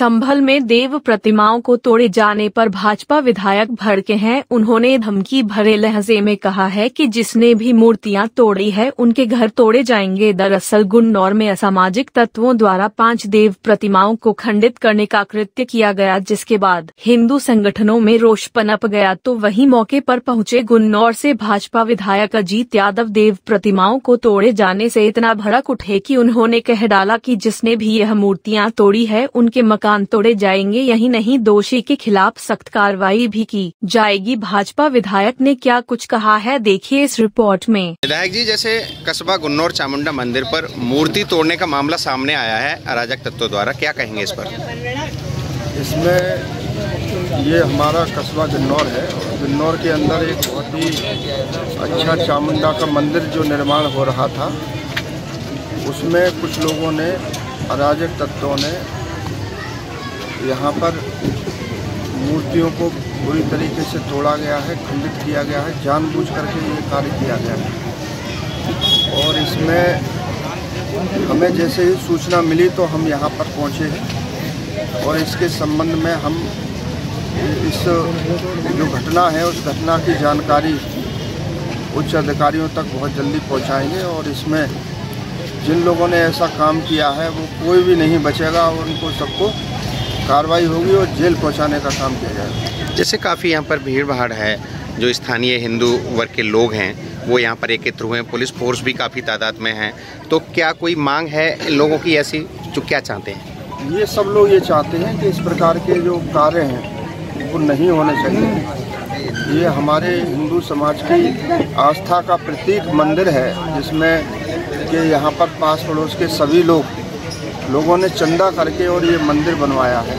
संभल में देव प्रतिमाओं को तोड़े जाने पर भाजपा विधायक भड़के हैं। उन्होंने धमकी भरे लहजे में कहा है कि जिसने भी मूर्तियाँ तोड़ी है, उनके घर तोड़े जाएँगे। दरअसल गुन्नौर में असामाजिक तत्वों द्वारा पाँच देव प्रतिमाओं को खंडित करने का कृत्य किया गया, जिसके बाद हिंदू संगठनों में रोष पनप गया। तो वही मौके पर पहुँचे गुन्नौर से भाजपा विधायक अजीत यादव, देव प्रतिमाओं को तोड़े जाने से इतना भड़क उठे कि उन्होंने कह डाला कि जिसने भी यह मूर्तियाँ तोड़ी है, उनके मकान तोड़े जाएँगे यही नहीं दोषी के खिलाफ सख्त कार्रवाई भी की जाएगी। भाजपा विधायक ने क्या कुछ कहा है देखिए इस रिपोर्ट में। विधायक जी जैसे कस्बा गुन्नौर चामुंडा मंदिर पर मूर्ति तोड़ने का मामला सामने आया है अराजक तत्वों द्वारा क्या कहेंगे इस पर? इसमें ये हमारा कस्बा गन्नौर है। गन्नौर के अंदर एक बहुत ही अच्छा चामुंडा का मंदिर जो निर्माण हो रहा था उसमें कुछ लोगों ने अराजक तत्वों ने यहाँ पर मूर्तियों को बुरी तरीके से तोड़ा गया है, खंडित किया गया है, जानबूझ करके ये कार्य किया गया है। और इसमें हमें जैसे ही सूचना मिली तो हम यहाँ पर पहुँचे और इसके संबंध में हम इस जो घटना है, उस घटना की जानकारी उच्च अधिकारियों तक बहुत जल्दी पहुँचाएँगे। और इसमें जिन लोगों ने ऐसा काम किया है, वो कोई भी नहीं बचेगा और उनको सबको कार्रवाई होगी और जेल पहुँचाने का काम किया जाएगा। जैसे काफ़ी यहाँ पर भीड़ भाड़ है जो स्थानीय हिंदू वर्ग के लोग हैं वो यहाँ पर एकत्र हुए हैं पुलिस फोर्स भी काफ़ी तादाद में है। तो क्या कोई मांग है लोगों की ऐसी जो क्या चाहते हैं? ये सब लोग ये चाहते हैं कि इस प्रकार के जो कार्य हैं वो नहीं होने चाहिए। ये हमारे हिंदू समाज की आस्था का प्रतीक मंदिर है जिसमें कि यहाँ पर पास पड़ोस के सभी लोग लोगों ने चंदा करके और ये मंदिर बनवाया है।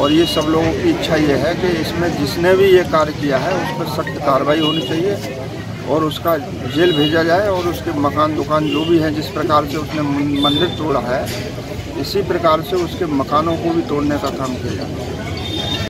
और ये सब लोगों की इच्छा ये है कि इसमें जिसने भी ये कार्य किया है, उस पर सख्त कार्रवाई होनी चाहिए और उसका जेल भेजा जाए और उसके मकान, दुकान जो भी हैं, जिस प्रकार से उसने मंदिर तोड़ा है, इसी प्रकार से उसके मकानों को भी तोड़ने का काम किया जाए।